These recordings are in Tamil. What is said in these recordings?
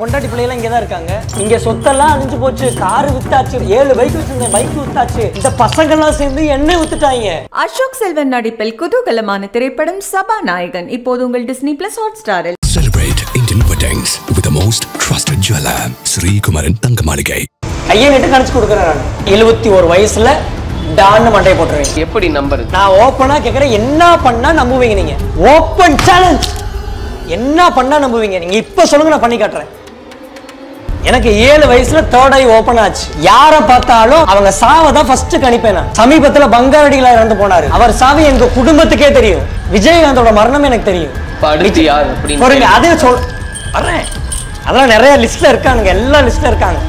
பொண்டாட்டி பிள்ளைலாம் இங்கே தான் இருக்காங்க. இங்க சொத்தெல்லாம் அழிஞ்சு போச்சு. காரு வித்தாச்சு. ஏழு பைக் வச்சிருந்தேன். பைக் வித்தாச்சு. இந்த பசங்கெல்லாம் சேர்ந்து எண்ணெய் வித்துட்டாங்க. அசோக் செல்வன் நடிப்பில் குதூகலமான திரைப்படம் சபாநாயகன். இப்போது உங்கள் டிஸ்னி பிளஸ் ஹாட் ஸ்டாரில் Celebrate Indian weddings with the most trusted jeweler, Sri Kumaran Thangamaligai. கையை நட்டு கணிச்சு கொடுக்குறேன் நான். எழுபத்தி ஒரு வயசுல டான்னு மண்டையை போட்டுருவேன். எப்படி நம்புறது? நான் ஓப்பனா கேட்குறேன் என்ன பண்ணா நம்புவீங்க நீங்க? ஓப்பன் சேலஞ்ச் என்ன பண்ணா நம்புவீங்க? நீங்க இப்ப சொல்லுங்க நான் பண்ணி காட்டுறேன். எனக்கு ஏழு வயசுல தேர்ட் ஐ ஓபன் ஆச்சு. யார பார்த்தாலும் அவங்க சாவை தான் ஃபர்ஸ்ட் கணிப்பேன். நான் சமீபத்துல பங்காரடிகளா இறந்து போனாரு. அவர் சாவி எங்க குடும்பத்துக்கே தெரியும். விஜயகாந்தோட மரணம் எனக்கு தெரியும். பொறுங்க அதே சொல் வர்றேன் அதெல்லாம் நிறைய லிஸ்ட்ல இருக்கானுங்க. எல்லா லிஸ்ட்ல இருக்காங்க.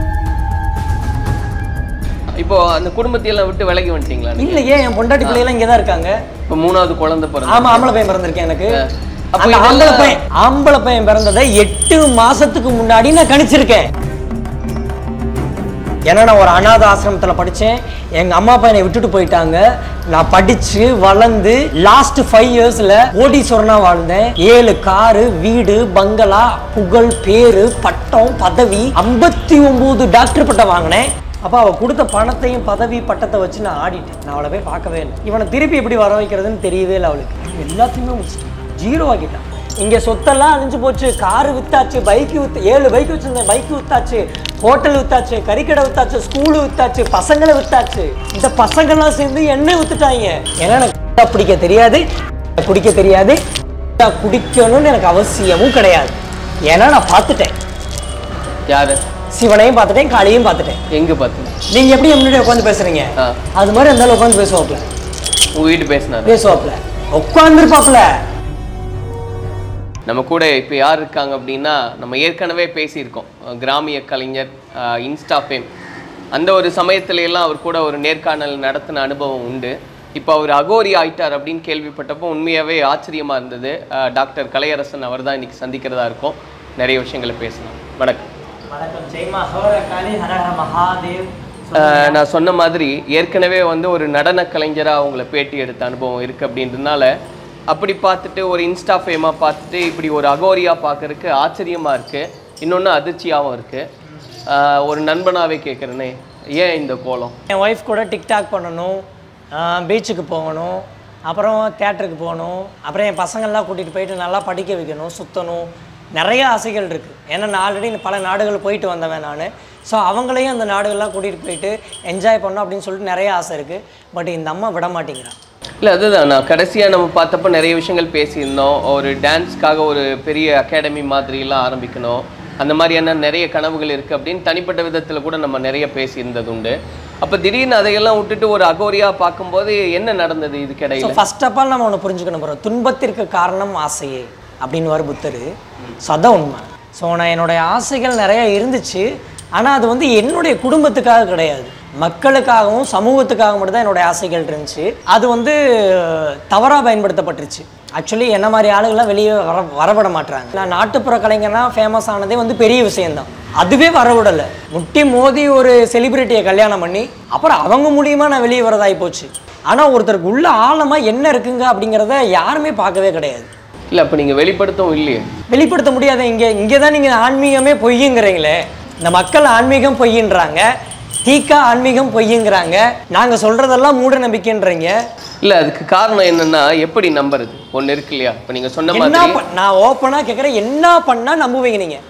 இப்போ அந்த குடும்பத்தையெல்லாம் விட்டு விலகி வந்துட்டீங்களா? இல்லையே என் பொண்டாட்டி பிள்ளைலாம் இங்கே தான் இருக்காங்க. இப்போ மூணாவது குழந்தை பிறந்து ஆமா ஆம்பளை பையன் பிறந்திருக்கேன் எனக்கு. அந்த ஆம்பளை பையன் ஆம்பளை பையன் பிறந்ததை எட்டு மாசத்துக்கு முன்னாடி நான் கணிச்சிருக்கேன். ஏன்னா நான் ஒரு அனாத ஆசிரமத்தில் படித்தேன் எங்கள் அம்மா அப்பா என்னை விட்டுட்டு போயிட்டாங்க. நான் படித்து வளர்ந்து லாஸ்ட் ஃபைவ் இயர்ஸில் கோடீஸ்வரனா வாழ்ந்தேன். ஏழு காரு வீடு பங்களா புகழ் பேரு பட்டம் பதவி ஐம்பத்தி ஒம்பது டாக்டர் பட்டம் வாங்கினேன். அப்போ அவள் கொடுத்த பணத்தையும் பதவி பட்டத்தை வச்சு நான் ஆடிட்டேன். நான் அவளை போய் பார்க்கவே இல்லை. இவனை திருப்பி எப்படி வர வைக்கிறதுன்னு தெரியவே இல்லை அவளுக்கு. எல்லாத்தையுமே முடிச்சிட்டேன். ஜீரோ ஆக்கிட்டான் இங்க சொத்தெல்லாம் அழிஞ்சு போச்சு. காரு வித்தாச்சு பைக் வித்து ஏழு பைக் வச்சிருந்தேன். பைக் வித்தாச்சு ஹோட்டல் வித்தாச்சு கறிக்கடை வித்தாச்சு ஸ்கூலு வித்தாச்சு பசங்களை வித்தாச்சு. இந்த பசங்கெல்லாம் சேர்ந்து எண்ணெய் வித்துட்டாங்க. ஏன்னா எனக்கு பிடிக்க தெரியாது. குடிக்க தெரியாது. குடிக்கணும்னு எனக்கு அவசியமும் கிடையாது. ஏன்னா நான் பார்த்துட்டேன். யாரு? சிவனையும் பார்த்துட்டேன் காளியும் பார்த்துட்டேன். எங்க பார்த்தீங்க? நீங்க எப்படி முன்னாடி உட்காந்து பேசுறீங்க. அது மாதிரி இருந்தாலும் உட்காந்து பேசுவாப்ல உங்க வீட்டு பேசினாரு. பேசுவாப்ல உட்காந்துருப்பாப்ல நம்ம கூட இப்போ யார் இருக்காங்க அப்படின்னா நம்ம ஏற்கனவே பேசியிருக்கோம். கிராமிய கலைஞர் அஹ் இன்ஸ்டா ஃபேம். அந்த ஒரு சமயத்துல எல்லாம் அவர் கூட ஒரு நேர்காணல் நடத்தின அனுபவம் உண்டு. இப்போ அவர் அகோரி ஆயிட்டார் அப்படின்னு கேள்விப்பட்டப்போ உண்மையாகவே ஆச்சரியமா இருந்தது. டாக்டர் கலையரசன் அவர் தான் இன்னைக்கு சந்திக்கிறதா இருக்கும். நிறைய விஷயங்களை பேசலாம். வணக்கம். வணக்கம். நான் சொன்ன மாதிரி ஏற்கனவே வந்து ஒரு நடன கலைஞராக அவங்கள பேட்டி எடுத்த அனுபவம் இருக்குது அப்படின்றதுனால அப்படி பார்த்துட்டு ஒரு இன்ஸ்டா ஃபேமாக பார்த்துட்டு இப்படி ஒரு அகோரியாக பார்க்கறதுக்கு ஆச்சரியமாக இருக்குது இன்னொன்று அதிர்ச்சியாகவும் இருக்குது ஒரு நண்பனாகவே கேட்குறேனே ஏன் இந்த கோலம்? என் ஒய்ஃப் கூட டிக்டாக் பண்ணணும் பீச்சுக்கு போகணும் அப்புறம் தேட்டருக்கு போகணும் அப்புறம் என் பசங்கள்லாம் கூட்டிகிட்டு போயிட்டு நல்லா படிக்க வைக்கணும் சுற்றணும் நிறைய ஆசைகள் இருக்குது ஏன்னா நான் ஆல்ரெடி பல நாடுகள் போயிட்டு வந்தவன் நான். ஸோ அவங்களையும் அந்த நாடுகள்லாம் கூட்டிகிட்டு போயிட்டு என்ஜாய் பண்ணணும் அப்படின்னு சொல்லிட்டு நிறைய ஆசை இருக்குது பட் இந்த அம்மா விட மாட்டேங்கிறான் இல்லை அதுதான். நான் கடைசியாக நம்ம பார்த்தப்ப நிறைய விஷயங்கள் பேசியிருந்தோம். ஒரு டான்ஸ்க்காக ஒரு பெரிய அகாடமி மாதிரிலாம் ஆரம்பிக்கணும். அந்த மாதிரியான நிறைய கனவுகள் இருக்குது அப்படின்னு தனிப்பட்ட விதத்தில் கூட நம்ம நிறைய பேசியிருந்தது உண்டு அப்போ திடீர்னு அதையெல்லாம் விட்டுட்டு ஒரு அகோரியாக பார்க்கும்போது என்ன நடந்தது ஸோ இதுக்கிடையில் ஃபர்ஸ்ட் ஆஃப் ஆல் நம்ம ஒன்று புரிஞ்சுக்கணும் ப்ரோ துன்பத்திற்கு காரணம் ஆசையே அப்படின்னு வர புத்தர். ஸோ அதான் உண்மை. ஸோ நான் என்னுடைய ஆசைகள் நிறைய இருந்துச்சு. ஆனால் அது வந்து என்னுடைய குடும்பத்துக்காக கிடையாது. மக்களுக்காகவும் சமூகத்துக்காக மட்டும் தான் என்னுடைய ஆசைகள் இருந்துச்சு. அது வந்து தவறாக பயன்படுத்தப்பட்டுருச்சு. ஆக்சுவலி என்ன மாதிரி ஆளுங்கள்லாம் வெளியே வர வரவிட மாட்டாங்க நான் நாட்டுப்புற கலைஞர்னா ஃபேமஸ் ஆனதே வந்து பெரிய விஷயம்தான். அதுவே வரவிடலை. முட்டி மோதி ஒரு செலிபிரிட்டியை கல்யாணம் பண்ணி அப்புறம் அவங்க மூலியமா நான் வெளியே வரதாகி போச்சு. ஆனால் ஒருத்தருக்கு உள்ள ஆழமாக என்ன இருக்குங்க அப்படிங்கிறத யாருமே பார்க்கவே கிடையாது. இல்லை அப்போ நீங்கள் வெளிப்படுத்தவும் இல்லையே. வெளிப்படுத்த முடியாத. இங்கே இங்கே தான் நீங்கள் ஆன்மீகமே பொய்யுங்கிறீங்களே. இந்த மக்கள் ஆன்மீகம் பொய்யின்றாங்க. தீக்கா ஆன்மீகம் பொய்யுங்கிறாங்க. நாங்கள் சொல்கிறதெல்லாம் மூட நம்பிக்கைன்றீங்க. இல்லை அதுக்கு காரணம் என்னன்னா எப்படி நம்புறது? ஒன்று இருக்கு இல்லையா? இப்போ நீங்கள் சொன்ன மாதிரி நான் ஓப்பனாக கேட்குறேன் என்ன பண்ணால் நம்புவீங்க நீங்கள்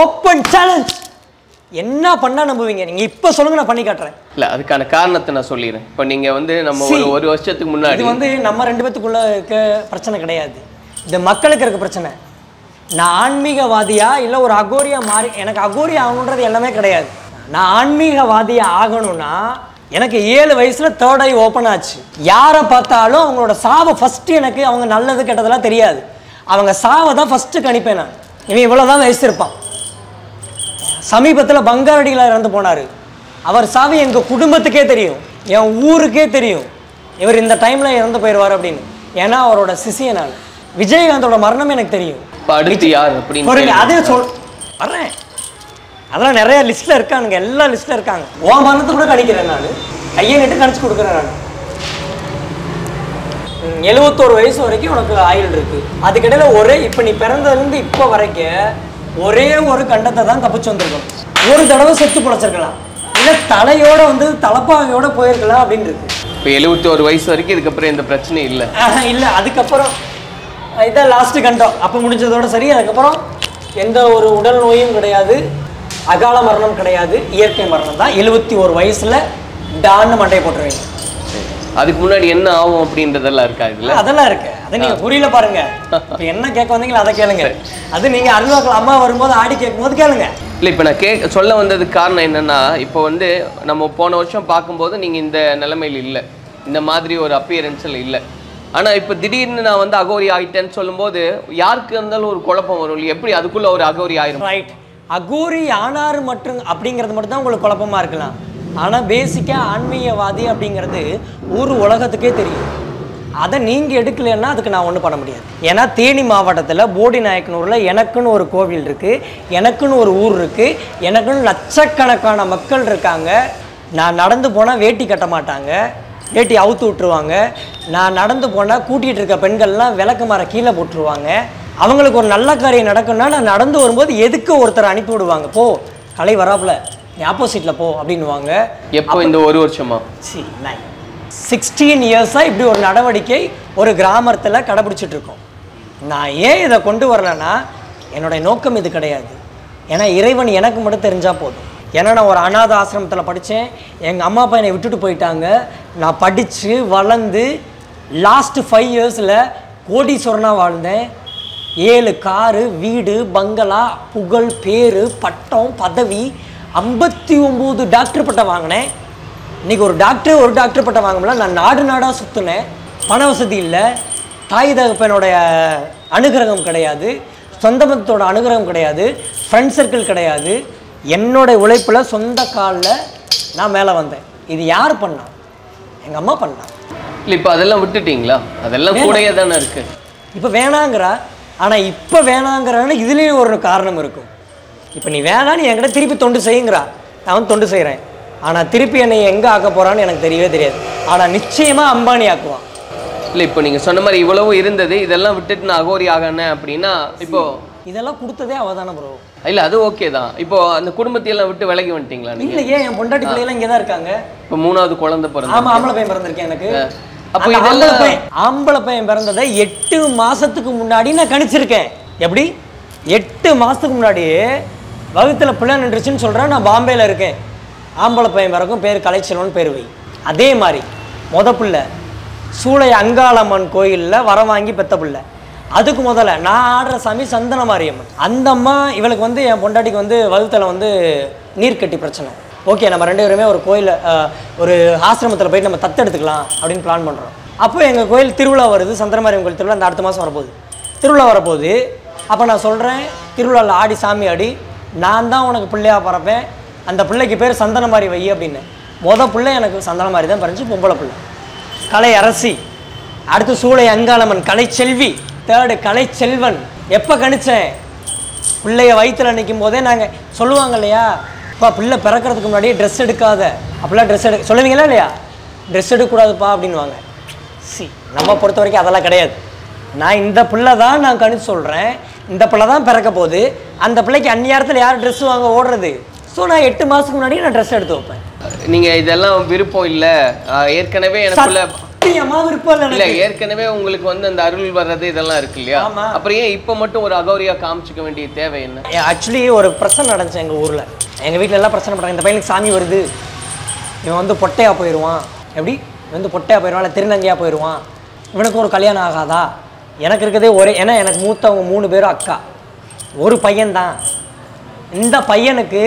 ஓப்பன் சேலஞ்ச் என்ன பண்ணால் நம்புவீங்க? நீங்கள் இப்போ சொல்லுங்க நான் பண்ணி காட்டுறேன். இல்லை அதுக்கான காரணத்தை நான் சொல்லிடுறேன். இப்போ நீங்கள் வந்து நம்ம ஒரு ஒரு வருஷத்துக்கு முன்னாடி இது வந்து நம்ம ரெண்டு பேத்துக்குள்ள இருக்க பிரச்சனை கிடையாது. இது மக்களுக்கு இருக்க பிரச்சனை. நான் ஆன்மீகவாதியா இல்லை ஒரு அகோரியா மாறி எனக்கு அகோரியா ஆகணுன்றது எல்லாமே கிடையாது. நான் ஆன்மீகவாதியா ஆகணும்னா எனக்கு ஏழு வயசுல தேர்ட் ஐ ஓப்பன் ஆச்சு. யாரை பார்த்தாலும் அவங்களோட சாவை ஃபர்ஸ்ட் எனக்கு அவங்க நல்லது கெட்டதெல்லாம் தெரியாது. அவங்க சாவை தான் ஃபர்ஸ்ட் கணிப்பேன் நான். இவன் இவ்வளோதான் வயசு இருப்பான் சமீபத்தில் பங்காரடிகளா இறந்து போனார். அவர் சாவி எங்கள் குடும்பத்துக்கே தெரியும். என் ஊருக்கே தெரியும். இவர் இந்த டைமில் இறந்து போயிடுவார் அப்படின்னு. ஏன்னா அவரோட சிசியனால் விஜயகாந்தோட மரணம் எனக்கு தெரியும். அடுத்து யார் அப்படின்னு. அதே சொல் வர்றேன். அதெல்லாம் நிறைய லிஸ்ட்டில் இருக்கானுங்க எல்லா லிஸ்ட்டில் இருக்காங்க. உன் மரணத்தை கூட கணிக்கிறேன் நான். கையை நட்டு கணிச்சு கொடுக்குறேன் நான். ம், எழுவத்தோரு வயசு வரைக்கும் உனக்கு ஆயுள் இருக்கு. அதுக்கிடையில ஒரே இப்போ நீ பிறந்ததுலேருந்து இப்போ வரைக்கும் ஒரே ஒரு கண்டத்தை தான் தப்பிச்சு வந்திருக்கோம் ஒரு தடவை செத்து பொழைச்சிருக்கலாம். இல்லை தலையோட வந்து தலப்பாகையோட போயிருக்கலாம் அப்படின்னு இருக்கு. இப்போ எழுபத்தி ஒரு வயசு வரைக்கும் இதுக்கப்புறம் எந்த பிரச்சனையும் இல்லை. இல்ல அதுக்கப்புறம் இதான் லாஸ்ட் கண்டம். அப்போ முடிஞ்சதோட சரி அதுக்கப்புறம் எந்த ஒரு உடல் நோயும் கிடையாது. அகால மரணம் கிடையாது இயற்கை மரணம் தான். எழுபத்தி ஒரு வயசுல டான்னு மண்டையை போட்டுருவீங்க. அதுக்கு முன்னாடி என்ன ஆகும் அப்படின்றதெல்லாம் இருக்கா இதுல? அதெல்லாம் இருக்கு. அதை நீங்க புரியல பாருங்க. இப்போ என்ன கேட்க வந்தீங்களோ அதை கேளுங்க. அது நீங்க அருள்வாக்கள் அம்மா வரும்போது ஆடி கேட்கும்போது கேளுங்க. இல்லை இப்போ நான் கே சொல்ல வந்ததுக்கு காரணம் என்னன்னா இப்போ வந்து நம்ம போன வருஷம் பார்க்கும்போது நீங்கள் இந்த நிலைமையில் இல்லை. இந்த மாதிரி ஒரு அப்பியரன்ஸில் இல்லை. ஆனால் இப்போ திடீர்னு நான் வந்து அகோரி ஆயிட்டேன்னு சொல்லும்போது யாருக்கு இருந்தாலும் ஒரு குழப்பம் வரும் எப்படி அதுக்குள்ள ஒரு அகோரி ஆயிரும்? ரைட் அகோரி ஆனார் மற்றும் அப்படிங்கிறது மட்டும் தான் உங்களுக்கு குழப்பமா இருக்கலாம். ஆனால் பேசிக்காக ஆன்மீகவாதி அப்படிங்கிறது ஊர் உலகத்துக்கே தெரியும். அதை நீங்கள் எடுக்கலைன்னா அதுக்கு நான் ஒன்றும் பண்ண முடியாது. ஏன்னா தேனி மாவட்டத்தில் போடி நாயக்கனூரில் எனக்குன்னு ஒரு கோவில் இருக்குது எனக்குன்னு ஒரு ஊர் இருக்குது எனக்குன்னு லட்சக்கணக்கான மக்கள் இருக்காங்க. நான் நடந்து போனால் வேட்டி கட்ட மாட்டாங்க வேட்டி அவுத்து விட்டுருவாங்க. நான் நடந்து போனால் கூட்டிகிட்டு இருக்க பெண்கள்லாம் விளக்கு மர கீழே போட்டுருவாங்க. அவங்களுக்கு ஒரு நல்ல காரியம் நடக்கும்னா நான் நடந்து வரும்போது எதுக்கு ஒருத்தர் அனுப்பி விடுவாங்க? போ கலை வராப்புல நீ ஆப்போசிட்டில் போ அப்படின்னுவாங்க. எப்போ இந்த ஒரு வருஷமா? சி நைன் சிக்ஸ்டீன் இயர்ஸாக இப்படி ஒரு நடவடிக்கை ஒரு கிராமத்தில் கடைபிடிச்சிட்டு இருக்கோம். நான் ஏன் இதை கொண்டு வரலன்னா என்னுடைய நோக்கம் இது கிடையாது. ஏன்னா இறைவன் எனக்கு மட்டும் தெரிஞ்சால் போதும். ஏன்னா நான் ஒரு அனாத ஆசிரமத்தில் படித்தேன். எங்கள் அம்மா அப்பா என்னை விட்டுட்டு போயிட்டாங்க. நான் படித்து வளர்ந்து லாஸ்ட் ஃபைவ் இயர்ஸில் கோடீஸ்வரனாக வாழ்ந்தேன். ஏழு காரு வீடு பங்களா புகழ் பேரு பட்டம் பதவி ஐம்பத்தி ஒம்பது டாக்டர் பட்டம் வாங்கினேன். இன்னைக்கு ஒரு டாக்டர் ஒரு டாக்டர் பட்டம் வாங்கல நான் நாடு நாடாக சுற்றினேன் பண வசதி இல்லை. தாய் தகப்பனுடைய அனுகிரகம் கிடையாது. சொந்த பந்தத்தோட அனுகிரகம் கிடையாது. ஃப்ரெண்ட் சர்க்கிள் கிடையாது. என்னோட உழைப்பில் சொந்த காலில் நான் மேலே வந்தேன். இது யார் பண்ணா? எங்கள் அம்மா பண்ணா. இல்லை இப்போ அதெல்லாம் விட்டுட்டீங்களா? அதெல்லாம் கூடயே தானே இருக்கு? இப்போ வேணாங்கிறா. ஆனால் இப்போ வேணாங்கிறான்னு இதுலேயும் ஒரு காரணம் இருக்கும். இப்போ நீ வேணான்னு என்கிட்ட திருப்பி தொண்டு செய்யுங்கிறா நான் வந்து தொண்டு செய்கிறேன் ஆனால் திருப்பி என்னை எங்கே ஆக்க போகிறான்னு எனக்கு தெரியவே தெரியாது. ஆனால் நிச்சயமாக அம்பானி ஆக்குவான். இல்லை இப்போ நீங்கள் சொன்ன மாதிரி இவ்வளவும் இருந்தது இதெல்லாம் விட்டுட்டு நான் அகோரி ஆகினேன் அப்படின்னா இப்போ இதெல்லாம் கொடுத்ததே தானே ப்ரோ இல்லை அது ஓகே தான். இப்போ அந்த குடும்பத்தையெல்லாம் விட்டு விலகி வந்துட்டீங்களா நீங்கள் இல்லையே என் பொண்டாட்டி பிள்ளைலாம் இங்கே தான் இருக்காங்க. இப்போ மூணாவது குழந்தை பிறந்த ஆமா ஆம்பளை பையன் பிறந்திருக்கேன் எனக்கு. அப்போ ஆம்பளை பையன் ஆம்பளை பையன் பிறந்ததை எட்டு மாசத்துக்கு முன்னாடி நான் கணிச்சிருக்கேன். எப்படி? எட்டு மாசத்துக்கு முன்னாடி வகுத்துல பிள்ளை நின்றுச்சுன்னு சொல்றேன் நான் பாம்பேல இருக்கேன். ஆம்பளை பையன் பிறக்கும் பேர் கலைச்செல்வன் பேர் வை. அதே மாதிரி மொத பிள்ளை சூளை அங்காளம்மன் கோயிலில் வர வாங்கி பெத்த பிள்ளை. அதுக்கு முதல்ல நான் ஆடுற சாமி சந்தன மாரியம்மன். அந்த அம்மா இவளுக்கு வந்து என் பொண்டாட்டிக்கு வந்து வகுத்தில் வந்து நீர்க்கட்டி பிரச்சனை. ஓகே நம்ம ரெண்டு பேருமே ஒரு கோயில் ஒரு ஆசிரமத்தில் போயிட்டு நம்ம தத்தெடுத்துக்கலாம் அப்படின்னு பிளான் பண்ணுறோம் அப்போ எங்கள் கோயில் திருவிழா வருது சந்திரமாரியம் கோயில் திருவிழா அந்த அடுத்த மாதம் வரப்போகுது. திருவிழா வரப்போகுது. அப்போ நான் சொல்கிறேன் திருவிழாவில் ஆடி சாமி ஆடி நான் தான் உனக்கு பிள்ளையாக பிறப்பேன். அந்த பிள்ளைக்கு பேர் சந்தனமாரி வை அப்படின்னு. மொதல் பிள்ளை எனக்கு சந்தனமாரி தான் பிறந்துச்சு பொம்பளை பிள்ளை. கலை அரசி அடுத்து சூளை அங்காளம்மன் கலைச்செல்வி தேர்டு கலைச்செல்வன் எப்போ கணிச்சேன்? பிள்ளைய வயிற்றில் நிற்கும் போதே நாங்கள் சொல்லுவாங்க இல்லையா? அப்பா பிள்ளை பிறக்கிறதுக்கு முன்னாடியே ட்ரெஸ் எடுக்காத. அப்படிலாம் ட்ரெஸ் எடு சொல்லுவீங்களா இல்லையா? ட்ரெஸ் எடுக்கக்கூடாதுப்பா அப்படின்வாங்க சி நம்ம பொறுத்த வரைக்கும் அதெல்லாம் கிடையாது. நான் இந்த பிள்ளை தான் நான் கணிச்சு சொல்கிறேன் இந்த பிள்ளை தான் பிறக்க போகுது. அந்த பிள்ளைக்கு அந்நியாரத்தில் யார் ட்ரெஸ் வாங்க ஓடுறது? ஸோ நான் எட்டு மாதத்துக்கு முன்னாடியே நான் ட்ரெஸ் எடுத்து வைப்பேன். நீங்கள் இதெல்லாம் விருப்பம் இல்லை. ஏற்கனவே எனக்குள்ள சத்தியமா விருப்பம் இல்லை. ஏற்கனவே உங்களுக்கு வந்து அந்த அருள் வர்றது இதெல்லாம் இருக்கு இல்லையா. அப்புறம் ஏன் இப்போ மட்டும் ஒரு அகௌரியா காமிச்சிக்க வேண்டிய தேவை என்ன? ஆக்சுவலி ஒரு பிரச்சனை நடந்துச்சு எங்கள் ஊரில். எங்கள் வீட்டில் எல்லாம் பிரச்சனை பண்ணுறாங்க இந்த பையனுக்கு சாமி வருது. இவன் வந்து பொட்டையா போயிடுவான் எப்படி? இவன் வந்து பொட்டையா போயிடுவான் இல்லை திருநங்கையா போயிடுவான் இவனுக்கு ஒரு கல்யாணம் ஆகாதா? எனக்கு இருக்கிறதே ஒரே ஏன்னா எனக்கு மூத்தவங்க மூணு பேரும் அக்கா. ஒரு பையன்தான். இந்த பையனுக்கு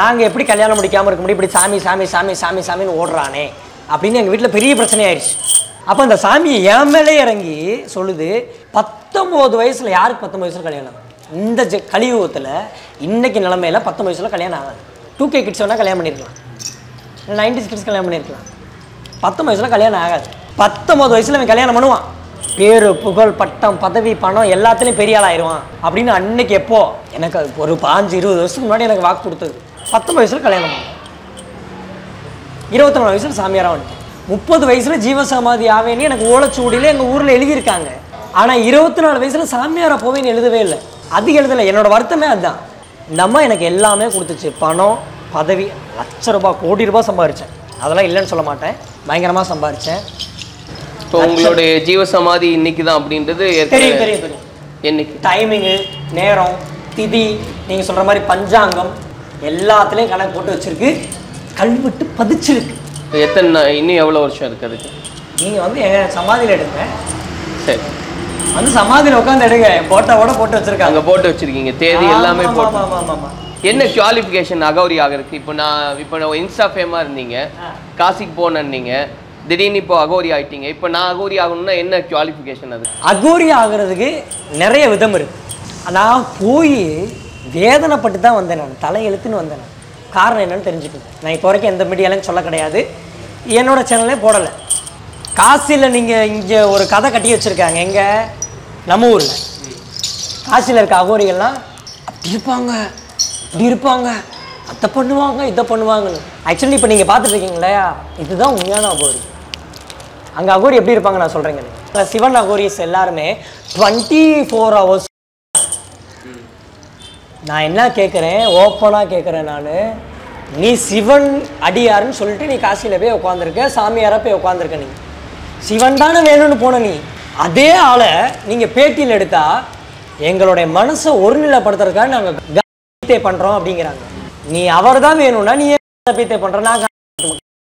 நாங்கள் எப்படி கல்யாணம் முடிக்காமல் இருக்க முடியும்? இப்படி சாமி சாமி சாமி சாமி சாமின்னு ஓடுறானே. அப்படின்னு எங்கள் வீட்டில் பெரிய பிரச்சனை ஆயிடுச்சு. அப்போ அந்த சாமி என் மேலே இறங்கி சொல்லுது பத்தொம்போது வயசில் யாருக்கு பத்தொம்பது வயசில் கல்யாணம்? இந்த ஜ கலியுகத்தில் இன்றைக்கி நிலமையில பத்தொம்பது வயசில் கல்யாணம் ஆகாது. டூ கே கிட்ஸ் வேணால் கல்யாணம் பண்ணியிருக்கலாம் இல்லை நைன்டிஸ் கிட்ஸ் கல்யாணம் பண்ணியிருக்கலாம் பத்தொம்பது வயசில் கல்யாணம் ஆகாது. பத்தொம்பது வயசில் அவன் கல்யாணம் பண்ணுவான். பேர் புகழ் பட்டம் பதவி பணம் எல்லாத்துலேயும் பெரிய ஆள் ஆயிடுவான் அப்படின்னு அன்னைக்கு எப்போ? எனக்கு அது ஒரு பாஞ்சு இருபது வருஷத்துக்கு முன்னாடி எனக்கு வாக்கு கொடுத்தது. பத்தொம்பது வயசில் கல்யாணம் பண்ணேன் இருபத்தி நாலு வயசில் சாமியாரா வந்துட்டேன். முப்பது வயசில் ஜீவசமாதி ஆவேன்னு எனக்கு ஓலைச்சுவடியில் எங்கள் ஊரில் எழுதியிருக்காங்க. ஆனால் இருபத்தி நாலு வயசில் சாமியாரா போவேன்னு எழுதவே இல்லை. அது எழுதலை. என்னோட வருத்தமே அதுதான். இந்த அம்மா எனக்கு எல்லாமே கொடுத்துச்சு. பணம் பதவி லட்ச ரூபாய் கோடி ரூபாய் சம்பாரித்தேன் அதெல்லாம் இல்லைன்னு சொல்ல மாட்டேன். பயங்கரமாக சம்பாரித்தேன் இப்போ உங்களுடைய ஜீவசமாதி இன்னைக்கு தான் அப்படின்றது தெரியும் தெரியும் தெரியும். என்னைக்கு? டைமிங்கு நேரம் திதி நீங்கள் சொல்கிற மாதிரி பஞ்சாங்கம் எல்லாத்துலேயும் கணக்கு போட்டு வச்சிருக்கு. கல்வெட்டு பதிச்சிருக்கு. எத்தனை இன்னும் எவ்வளோ வருஷம் இருக்கு அதுக்கு? நீங்கள் வந்து என் சமாதியில் எடுங்க. சரி. வந்து சமாதியில் உட்காந்து எடுங்க. போட்டோவோட போட்டு வச்சிருக்காங்க. அங்கே போட்டு வச்சிருக்கீங்க. தேதி எல்லாமே போட்டு. என்ன குவாலிஃபிகேஷன் அகௌரி ஆகிறதுக்கு இப்போ நான் இப்போ நான் இன்ஸ்டா ஃபேமாக இருந்தீங்க. காசிக்கு போனேன்னீங்க. திடீர்னு இப்போ அகௌரி ஆயிட்டீங்க. இப்போ நான் அகௌரி ஆகணும்னா என்ன குவாலிஃபிகேஷன் அது? அகோரி ஆகிறதுக்கு நிறைய விதம் இருக்கு. நான் போய் வேதனைப்பட்டு தான் வந்தேன் நான். தலையெழுத்துன்னு வந்தேன் நான். காரணம் என்னென்னு தெரிஞ்சுக்கணும் நான் இப்போ வரைக்கும் எந்த மீடியாலையும் சொல்ல கிடையாது. என்னோடய சேனல்லே போடலை. காசியில் நீங்கள் இங்கே ஒரு கதை கட்டி வச்சுருக்காங்க. எங்கே? நம்ம ஊரில். காசியில் இருக்க அகோரிகள்லாம் அப்படி இருப்பாங்க. இப்படி இருப்பாங்க. அதை பண்ணுவாங்க இதை பண்ணுவாங்கன்னு. ஆக்சுவலி இப்போ நீங்கள் பார்த்துட்ருக்கீங்களா இல்லையா? இதுதான் உண்மையான அகோரி. அங்கே அகோரி எப்படி இருப்பாங்க நான் சொல்கிறேங்க சிவன் அகோரிஸ் எல்லாருமே டுவெண்ட்டி ஃபோர் ஹவர்ஸ் நான் என்ன கேட்குறேன் ஓப்பனாக கேட்குறேன் நான். நீ சிவன் அடியாருன்னு சொல்லிட்டு நீ காசியில் போய் உட்காந்துருக்க சாமியாராக போய் உட்காந்துருக்க நீ. சிவன் தானே வேணும்னு போன நீ. அதே ஆளை நீங்கள் பேட்டியில் எடுத்தா எங்களுடைய மனசை ஒருநிலைப்படுத்துறதுக்காக நாங்கள் பீத்தே பண்ணுறோம் அப்படிங்கிறாங்க. நீ அவர் தான் வேணும்னா நீ ஏன் பீத்தே பண்ணுற நான்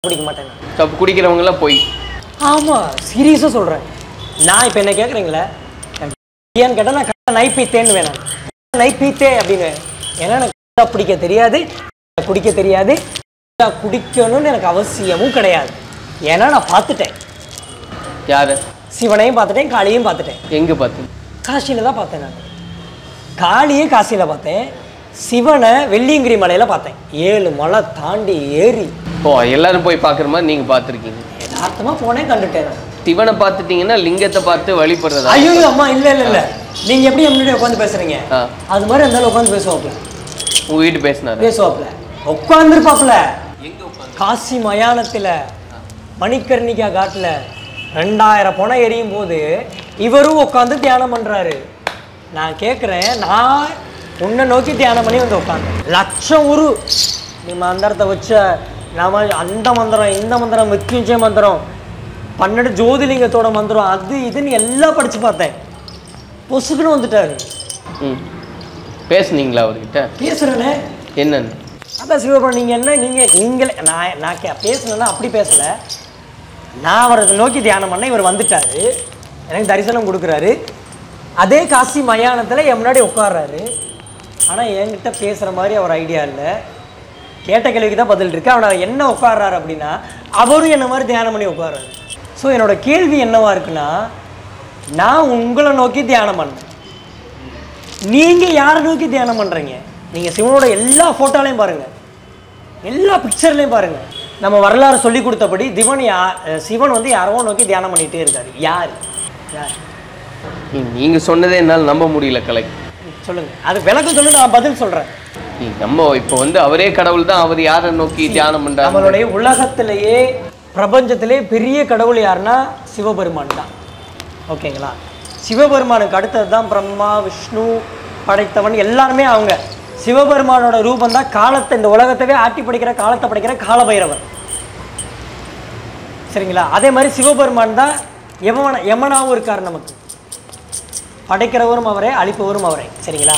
பிடிக்க மாட்டேன். தப்பு குடிக்கிறவங்கலாம் போய். ஆமாம் சீரியஸாக சொல்கிறேன் நான் இப்போ என்ன கேட்குறீங்களே ஏன்னு கேட்டால் நான் கரெக்டாக நை பீத்தேன்னு வேணாம். நை பீத்தே அப்படின்னு. ஏன்னா எனக்கு பிடிக்க தெரியாது குடிக்க தெரியாது. குடிக்கணும்னு எனக்கு அவசியமும் கிடையாது. ஏன்னா நான் பார்த்துட்டேன். யாரு? சிவனையும் பார்த்துட்டேன் காளியும் பார்த்துட்டேன். எங்கே பார்த்து காசியில் தான் பார்த்தேன் நான். காளியே காசியில் பார்த்தேன் சிவனை வெள்ளியங்கிரி மலையில் பார்த்தேன். ஏழு மலை தாண்டி ஏறி. ஓ எல்லாரும் போய் பார்க்குற மாதிரி நீங்கள் பார்த்துருக்கீங்க. யதார்த்தமாக போனேன் கண்டுட்டேன் சிவனை பார்த்துட்டீங்கன்னா லிங்கத்தை பார்த்து வழிபடுறதா? ஐயோ அம்மா இல்ல இல்ல இல்ல. நீங்க எப்படி முன்னாடி உட்காந்து பேசுறீங்க? ஆ. அது மாதிரி இருந்தாலும் உட்காந்து பேசுவாப்ல உங்க வீட்டு பேசினாரு. பேசுவாப்ல உட்காந்துருப்பாப்ல காசி மயானத்துல மணிக்கர்ணிகா காட்டுல ரெண்டாயிரம் பணம் எரியும் போது இவரும் உட்காந்து தியானம் பண்றாரு. நான் கேட்குறேன் நான் உன்னை நோக்கி தியானம் பண்ணி வந்து உட்காந்தேன் லட்சம் உரு. நீ மந்திரத்தை வச்ச நாம அந்த மந்திரம் இந்த மந்திரம் மிருத்யுஞ்சய மந்திரம் பன்னெண்டு ஜோதிலிங்கத்தோட மந்திரம் அது இதுன்னு எல்லாம் படிச்சு பார்த்தேன். பொசுக்குன்னு வந்துட்டாரு. ம். பேசுனீங்களா அவர்கிட்ட? பேசுறேனே. என்னன்னு? அதான் சிவபுரம் நீங்கள் என்ன நீங்கள் நீங்களே நான் நான் கே பேசணுன்னா அப்படி பேசலை. நான் அவரை நோக்கி தியானம் பண்ண இவர் வந்துட்டாரு. எனக்கு தரிசனம் கொடுக்குறாரு. அதே காசி மயானத்தில் என் முன்னாடி உட்கார்றாரு. ஆனால் என்கிட்ட பேசுகிற மாதிரி அவர் ஐடியா இல்லை. கேட்ட கேள்விக்கு தான் பதில் இருக்கு. அவனை என்ன உட்கார்றாரு அப்படின்னா அவரும் என்ன மாதிரி தியானம் பண்ணி உட்கார்றாரு. ஸோ என்னோட கேள்வி என்னவா இருக்குன்னா நான் உங்களை நோக்கி தியானம் பண்ணேன். நீங்க யாரை நோக்கி தியானம் பண்றீங்க? நீங்க சிவனோட எல்லா போட்டோலையும் பாருங்க. எல்லா பிக்சர்லையும் பாருங்க. நம்ம வரலாறு சொல்லி கொடுத்தபடி திவன் யா சிவன் வந்து யாரோ நோக்கி தியானம் பண்ணிட்டே இருக்காரு. யார்? யார்? நீ- நீங்க சொன்னதே என்னால் நம்ப முடியல கலை. சொல்லுங்க. அது விளக்கம் சொல்லி நான் பதில் சொல்றேன். நீ நம்ம இப்போ வந்து அவரே கடவுள் தான் அவர் யாரை நோக்கி தியானம் பண்றாரு நம்மளுடைய உலகத்திலேயே பிரபஞ்சத்திலே பெரிய கடவுள் யாருன்னா சிவபெருமான் தான். ஓகேங்களா? சிவபெருமானுக்கு அடுத்தது தான் பிரம்மா விஷ்ணு படைத்தவன் எல்லாருமே அவங்க. சிவபெருமானோட ரூபம் தான் காலத்தை இந்த உலகத்தவே ஆட்டி படிக்கிற காலத்தை படைக்கிற காலபைரவர். சரிங்களா? அதே மாதிரி சிவபெருமான் தான் யமன யமனாவும் இருக்கார் நமக்கு. படைக்கிறவரும் அவரே அழிப்பவரும் அவரே. சரிங்களா?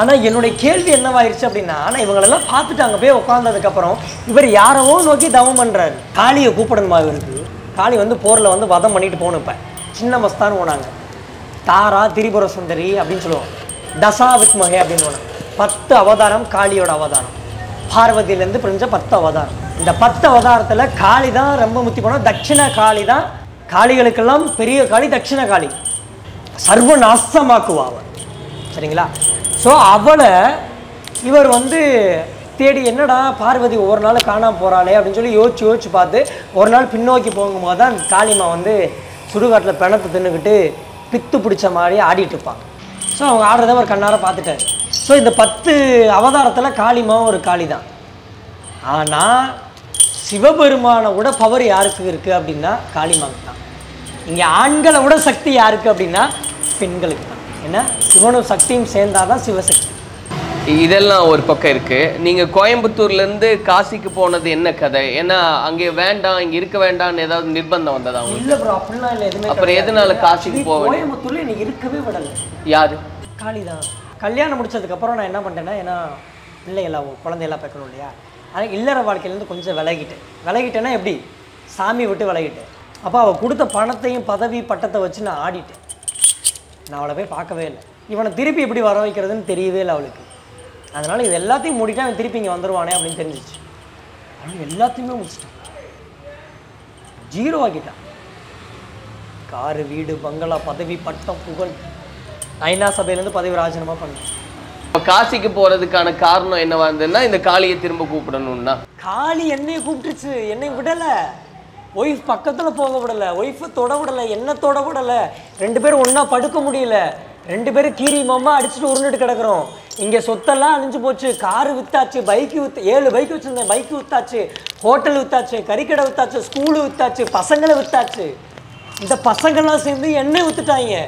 ஆனால் என்னுடைய கேள்வி என்னவாயிருச்சு அப்படின்னா ஆனால் இவங்களெல்லாம் பார்த்துட்டு அங்கே போய் உட்காந்ததுக்கப்புறம் இவர் யாரவோ நோக்கி தவம் பண்ணுறாரு காளியை கூப்பிடணுமா இவருக்கு? காளி வந்து போரில் வந்து வதம் பண்ணிட்டு போகணும் இப்போ. சின்ன மஸ்தான்னு போனாங்க தாரா திரிபுர சுந்தரி அப்படின்னு சொல்லுவோம் தசா வித்மகே அப்படின்னு போனாங்க பத்து அவதாரம் காளியோட அவதாரம். பார்வதியிலேருந்து பிரிஞ்ச பத்து அவதாரம். இந்த பத்து அவதாரத்தில் காளி தான் ரொம்ப முத்தி போனோம். தட்சிண காளி தான் காளிகளுக்கெல்லாம் பெரிய காளி தட்சிண காளி. சர்வ நாசமாக்குவா அவள் சரிங்களா? ஸோ அவளை இவர் வந்து தேடி என்னடா பார்வதி ஒரு நாள் காணாம போகிறாளே அப்படின்னு சொல்லி யோசிச்சு யோசிச்சு பார்த்து ஒரு நாள் பின்னோக்கி போகும்போது தான் காளிமா வந்து சுடுகாட்டில் பிணத்தை தின்னுக்கிட்டு பித்து பிடிச்ச மாதிரி ஆடிட்டு இருப்பாங்க. ஸோ அவங்க ஆடுறத அவர் கண்ணார பார்த்துட்டார். ஸோ இந்த பத்து அவதாரத்தில் காளிமாவும் ஒரு காளி தான் ஆனால் சிவபெருமானை விட பவர் யாருக்கு இருக்குது அப்படின்னா காளிமாவுக்கு தான் இங்கே ஆண்களை விட சக்தி யாருக்கு அப்படின்னா பெண்களுக்கு தான் ஏன்னா சிவனும் சக்தியும் சேர்ந்தாதான் சிவசக்தி. இதெல்லாம் ஒரு பக்கம் இருக்கு. நீங்க கோயம்புத்தூர்ல இருந்து காசிக்கு போனது என்ன கதை? ஏன்னா அங்கே வேண்டாம் இங்க இருக்க வேண்டாம்னு ஏதாவது நிர்பந்தம் வந்ததா இல்ல ப்ரோ அப்படிலாம் இல்லை எதுவுமே அப்புறம். எதனால காசிக்கு போக கோயம்புத்தூர்ல இருக்கவே விடல. யாரு? காளிதான். கல்யாணம் முடிச்சதுக்கப்புறம் நான் என்ன பண்ணிட்டேன்னா ஏன்னா பிள்ளைகளா குழந்தையெல்லாம் பார்க்கணும் இல்லையா? ஆனால் இல்லற வாழ்க்கையிலேருந்து கொஞ்சம் விலகிட்டேன். விலகிட்டேன்னா எப்படி? சாமி விட்டு விலகிட்டேன். அப்போ அவள் கொடுத்த பணத்தையும் பதவி பட்டத்தை வச்சு நான் ஆடிட்டேன். நான் அவளை போய் பார்க்கவே இல்லை. இவனை திருப்பி எப்படி வர வைக்கிறதுன்னு தெரியவே இல்லை அவளுக்கு. அதனால் இது எல்லாத்தையும் மூடிட்டா அவன் திருப்பி இங்கே வந்துருவானே அப்படின்னு தெரிஞ்சிச்சு. ஆனால் எல்லாத்தையுமே முடிச்சிட்டான். ஜீரோ ஆக்கிட்டான். காரு வீடு பங்களா பதவி பட்டம் புகழ். ஐநா சபையிலேருந்து பதவி ராஜினாமா பண்ணேன் இப்ப காசிக்கு போறதுக்கான காரணம் என்னவா இருந்ததுன்னா இந்த காளியை திரும்ப கூப்பிடணும்னா. காளி என்னைய கூப்பிட்டுருச்சு. என்னை விடலை. ஒய்ஃப் பக்கத்தில் போக விடலை. ஒய்ஃபை தொட விடலை. என்ன தொட விடலை. ரெண்டு பேரும் ஒன்றா படுக்க முடியல. ரெண்டு பேரும் கீரி மாமா அடிச்சுட்டு உருண்டுட்டு கிடக்குறோம். இங்கே சொத்தெல்லாம் அழிஞ்சு போச்சு. காரு வித்தாச்சு பைக்கு வித்து ஏழு பைக் வச்சுருந்தேன். பைக்கு வித்தாச்சு ஹோட்டல் வித்தாச்சு கறிக்கடை வித்தாச்சு ஸ்கூலு வித்தாச்சு பசங்களை வித்தாச்சு. இந்த பசங்கள்லாம் சேர்ந்து எண்ணெய் வித்துட்டாங்க.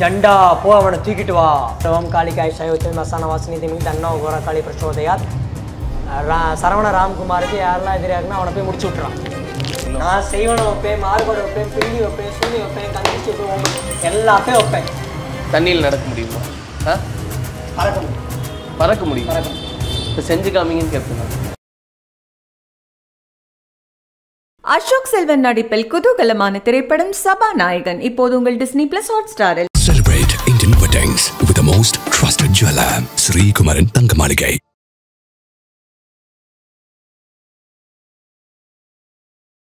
ஜண்டா போ அவனை தூக்கிட்டு வா. ஓம் காளிகாய் சயோத்தி மசான வாசினி திமி தன்னா கோர காளி பிரச்சோதயாத் ரா சரவண ராம்குமாருக்கு யாரெல்லாம் எதிராகுன்னா அவனை போய் முடிச்சு விட்றான் நான் செய்வனை வைப்பேன் மார்படை வைப்பேன் பிள்ளி வைப்பேன் சுண்ணி வைப்பேன் கங்கிச்சு வைப்பேன் எல்லாத்தையும் வைப்பேன். தண்ணியில் நடக்க முடியுமா? ஆ? பறக்க முடியும். பறக்க முடியும். இப்போ செஞ்சு காமிங்கன்னு கேட்பேன். அசோக் செல்வன் நடிப்பில் குதூகலமான திரைப்படம் சபாநாயகன். இப்போது உங்கள் டிஸ்னி பிளஸ் ஹாட் ஸ்டாரில் Celebrate Indian weddings with the most trusted jeweler, Sri Kumaran Thangamaligai.